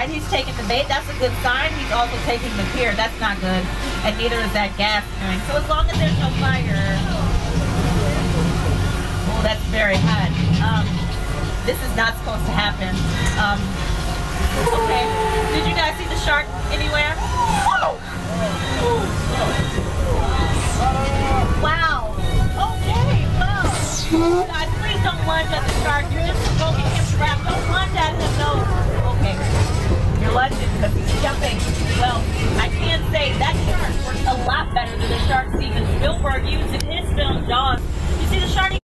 Right, he's taking the bait. That's a good sign. He's also taking the pier. That's not good. And neither is that gas doing. So as long as there's no fire. Oh, that's very hot. Um, this is not supposed to happen. Um, okay. Did you guys see the shark anywhere? Wow. Okay, well. Guys, please don't lunge at the shark. You're just provoking him to wrap. Don't lunge at him, no. Okay. You're lunging because he's jumping. Well,